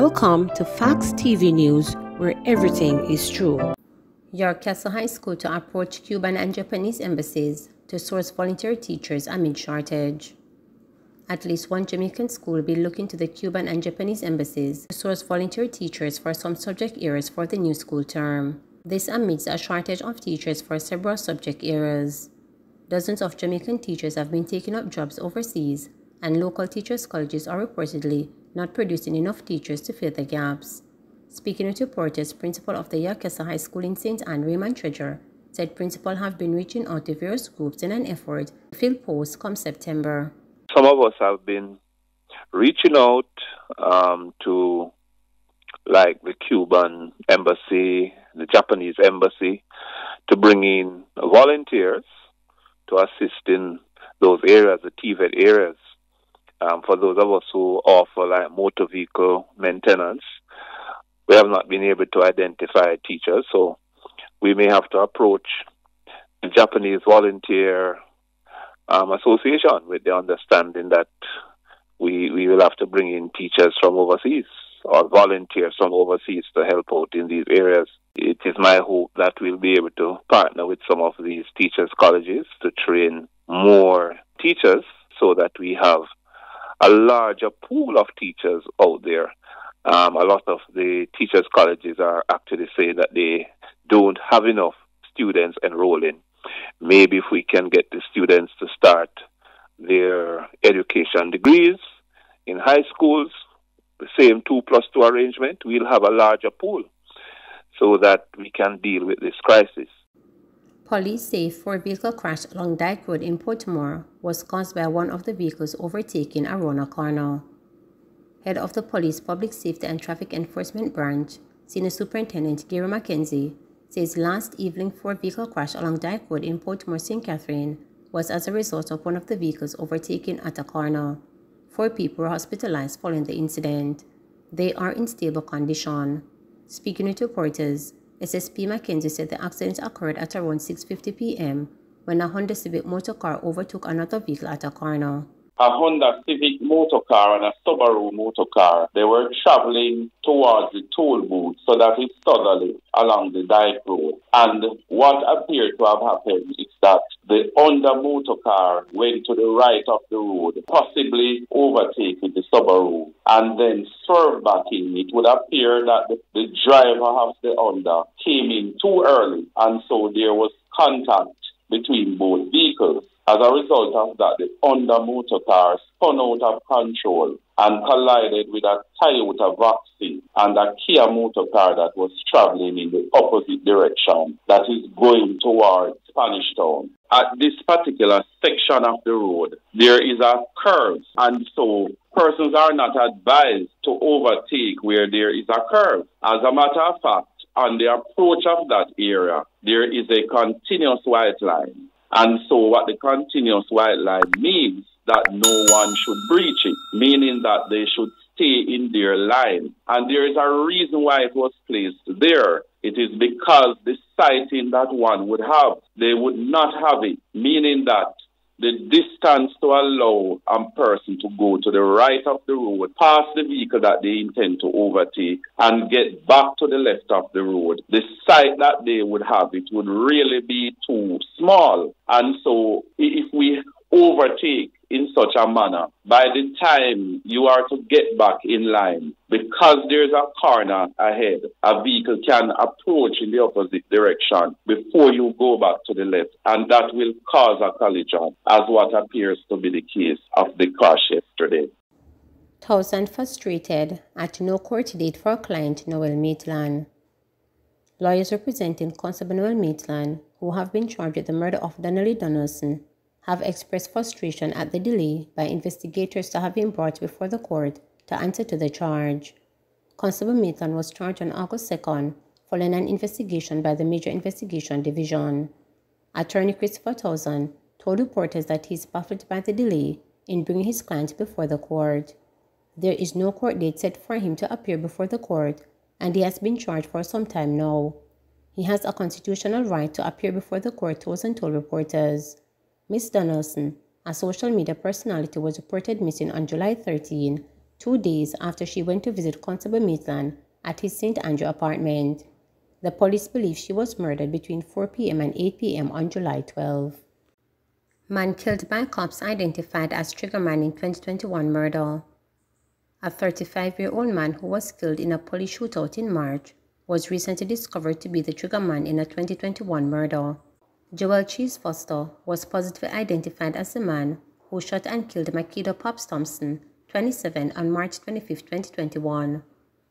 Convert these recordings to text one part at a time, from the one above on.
Welcome to Facts TV News, where everything is true. York Castle High School to approach Cuban and Japanese embassies to source volunteer teachers amid shortage. At least one Jamaican school will be looking to the Cuban and Japanese embassies to source volunteer teachers for some subject areas for the new school term. This amidst a shortage of teachers for several subject areas. Dozens of Jamaican teachers have been taking up jobs overseas, and local teachers' colleges are reportedly not producing enough teachers to fill the gaps. Speaking with reporters, principal of the York High School in St. Ann, Raymond Treasure, said principal have been reaching out to various groups in an effort to fill posts come September. Some of us have been reaching out um, to like the Cuban embassy, the Japanese embassy, to bring in volunteers to assist in those areas, the TVET areas um, for those of us who offer like motor vehicle maintenance, we have not been able to identify teachers, so we may have to approach the Japanese Volunteer um, Association with the understanding that we we will have to bring in teachers from overseas or volunteers from overseas to help out in these areas. It is my hope that we'll be able to partner with some of these teachers' colleges to train more teachers so that we have a larger pool of teachers out there. Um, a lot of the teachers' colleges are actually saying that they don't have enough students enrolling. Maybe if we can get the students to start their education degrees in high schools, the same two plus two arrangement, we'll have a larger pool so that we can deal with this crisis. Police say four-vehicle crash along Dyke Road in Portmore was caused by one of the vehicles overtaking a runner corner. Head of the Police Public Safety and Traffic Enforcement Branch, Senior Superintendent Gary McKenzie, says last evening four-vehicle crash along Dyke Road in Portmore, St. Catherine was as a result of one of the vehicles overtaking at a corner. Four people were hospitalized following the incident. They are in stable condition. Speaking with reporters, SSP McKenzie said the accident occurred at around 6.50 p.m. when a Honda Civic motor car overtook another vehicle at a corner a Honda Civic motor car and a Subaru motor car. They were traveling towards the toll booth, so that is southerly along the Dyke Road. And what appeared to have happened is that the Honda motor car went to the right of the road, possibly overtaking the Subaru, and then swerved back in. It would appear that the, the driver of the Honda came in too early, and so there was contact between both vehicles. As a result of that, the Honda motor car spun out of control and collided with a Toyota Voxy and a Kia motor car that was traveling in the opposite direction that is going towards Spanish Town. At this particular section of the road, there is a curve, and so persons are not advised to overtake where there is a curve. As a matter of fact, on the approach of that area, there is a continuous white line. And so what the continuous white line means that no one should breach it, meaning that they should stay in their line. And there is a reason why it was placed there. It is because the sighting that one would have, they would not have it, meaning that the distance to allow a person to go to the right of the road, past the vehicle that they intend to overtake, and get back to the left of the road. The sight that they would have, it would really be too small. And so if we overtake in such a manner, by the time you are to get back in line, because there's a corner ahead, a vehicle can approach in the opposite direction before you go back to the left, and that will cause a collision, as what appears to be the case of the crash yesterday. Townsend frustrated at no court date for client Noel Maitland. Lawyers representing Constable Noel Maitland, who have been charged with the murder of Donnalee Donaldson, have expressed frustration at the delay by investigators to have been brought before the court to answer to the charge. Constable Maitland was charged on August 2nd following an investigation by the Major Investigation Division. Attorney Christopher Townsend told reporters that he is baffled by the delay in bringing his client before the court. There is no court date set for him to appear before the court, and he has been charged for some time now. He has a constitutional right to appear before the court, Townsend told reporters. Miss Donaldson, a social media personality, was reported missing on July 13 two days after she went to visit Constable Maitland at his St. Andrew apartment. The police believe she was murdered between 4 p.m. and 8 p.m. on July 12. Man killed by cops identified as Triggerman in 2021 murder. A 35-year-old man who was killed in a police shootout in March was recently discovered to be the triggerman in a 2021 murder. Joel Cheese Foster was positively identified as the man who shot and killed Makeda Pops Thompson, 27, on March 25, 2021.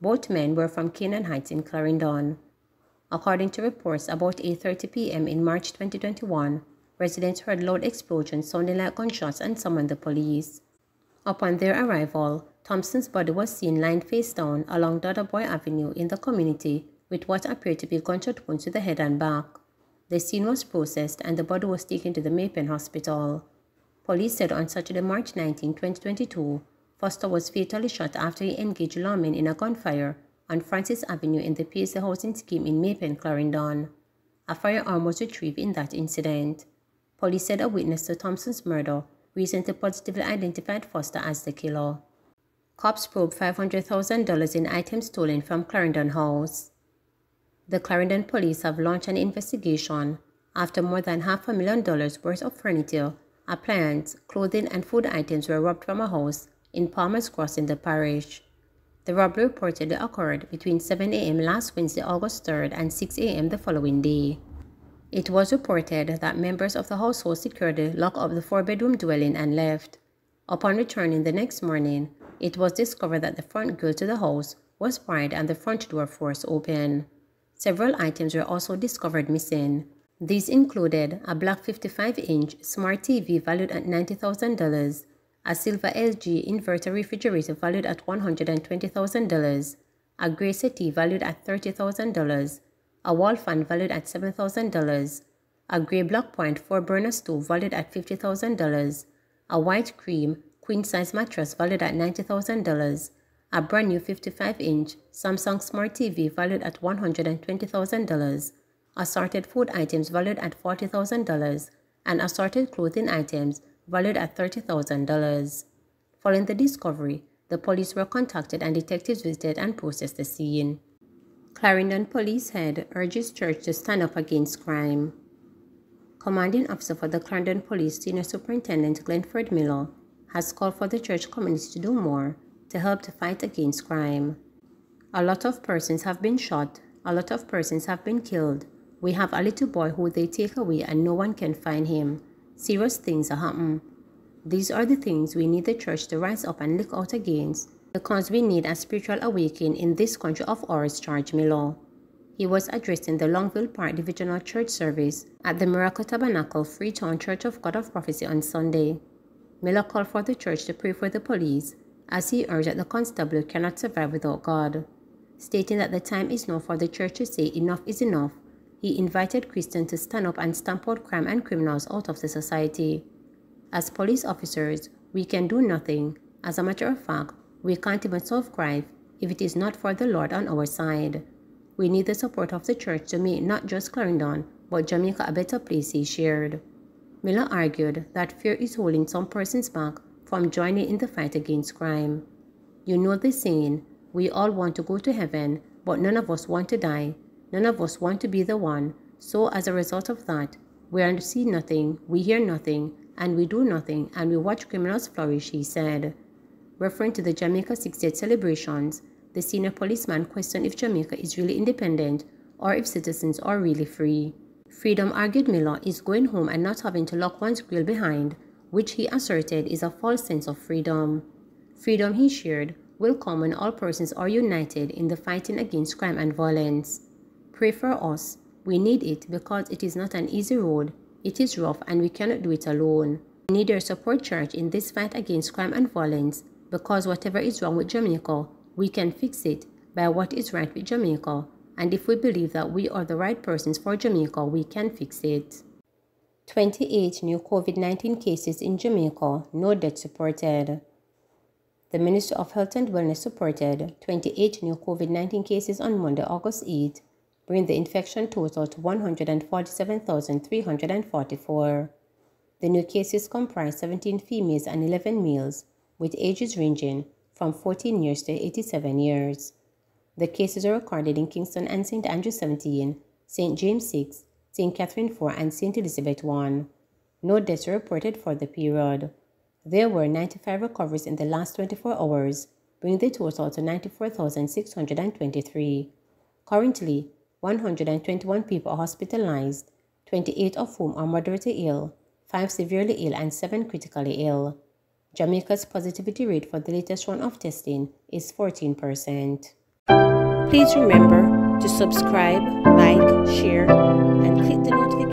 Both men were from Canaan Heights in Clarendon. According to reports, about 8.30 p.m. in March 2021, residents heard loud explosions sounding like gunshots and summoned the police. Upon their arrival, Thompson's body was seen lying face down along Boy Avenue in the community with what appeared to be gunshot wounds to the head and back. The scene was processed and the body was taken to the May Pen Hospital. Police said on Saturday, March 19, 2022, Foster was fatally shot after he engaged lawmen in a gunfire on Francis Avenue in the Paisley housing scheme in May Pen, Clarendon. A firearm was retrieved in that incident. Police said a witness to Thompson's murder recently positively identified Foster as the killer. Cops probe $500,000 in items stolen from Clarendon House. The Clarendon police have launched an investigation after more than half a million dollars worth of furniture, appliance, clothing, and food items were robbed from a house in Palmer's Cross in the parish. The robbery reportedly occurred between 7 a.m. last Wednesday, August 3rd, and 6 a.m. the following day. It was reported that members of the household security locked up the four-bedroom dwelling and left. Upon returning the next morning, it was discovered that the front grill to the house was pried and the front door forced open. Several items were also discovered missing. These included a black 55-inch smart TV valued at $90,000, a silver LG inverter refrigerator valued at $120,000, a gray settee valued at $30,000, a wall fan valued at $7,000, a gray block point four-burner stove valued at $50,000, a white cream queen-size mattress valued at $90,000, a brand new 55-inch Samsung Smart TV valued at $120,000, assorted food items valued at $40,000, and assorted clothing items valued at $30,000. Following the discovery, the police were contacted and detectives visited and processed the scene. Clarendon Police Head urges church to stand up against crime. Commanding officer for the Clarendon Police Senior Superintendent Glenford Miller has called for the church community to do more to help to fight against crime. A lot of persons have been shot, a lot of persons have been killed. We have a little boy who they take away and no one can find him. Serious things are happening. These are the things we need the church to rise up and look out against because we need a spiritual awakening in this country of ours, George Miller. He was addressing the Longville Park Divisional Church service at the Miracle Tabernacle Freetown Church of God of Prophecy on Sunday. Miller called for the church to pray for the police, as he urged that the constable cannot survive without God. Stating that the time is now for the church to say enough is enough, he invited Christians to stand up and stamp out crime and criminals out of the society. As police officers, we can do nothing. As a matter of fact, we can't even solve crime if it is not for the Lord on our side. We need the support of the church to make not just Clarendon, but Jamaica a better place, he shared. Miller argued that fear is holding some persons back from joining in the fight against crime. You know the saying, we all want to go to heaven, but none of us want to die. None of us want to be the one. So as a result of that, we see nothing, we hear nothing, and we do nothing, and we watch criminals flourish, he said. Referring to the Jamaica 60th celebrations, the senior policeman questioned if Jamaica is really independent or if citizens are really free. Freedom, argued Miller, is going home and not having to lock one's grill behind, which he asserted is a false sense of freedom. Freedom, he shared, will come when all persons are united in the fighting against crime and violence. Pray for us. We need it because it is not an easy road. It is rough and we cannot do it alone. We need your support, church, in this fight against crime and violence because whatever is wrong with Jamaica, we can fix it by what is right with Jamaica and if we believe that we are the right persons for Jamaica, we can fix it. 28 new COVID-19 cases in Jamaica, no deaths reported. The Minister of Health and Wellness supported 28 new COVID-19 cases on Monday, August 8, bringing the infection total to 147,344. The new cases comprise 17 females and 11 males, with ages ranging from 14 years to 87 years. The cases are recorded in Kingston and St. Andrew 17, St. James 6, St. Catherine 4, and St. Elizabeth 1. No deaths were reported for the period. There were 95 recoveries in the last 24 hours, bringing the total to 94,623. Currently, 121 people are hospitalized, 28 of whom are moderately ill, 5 severely ill, and 7 critically ill. Jamaica's positivity rate for the latest round of testing is 14%. Please remember to subscribe, like, share, and click the notification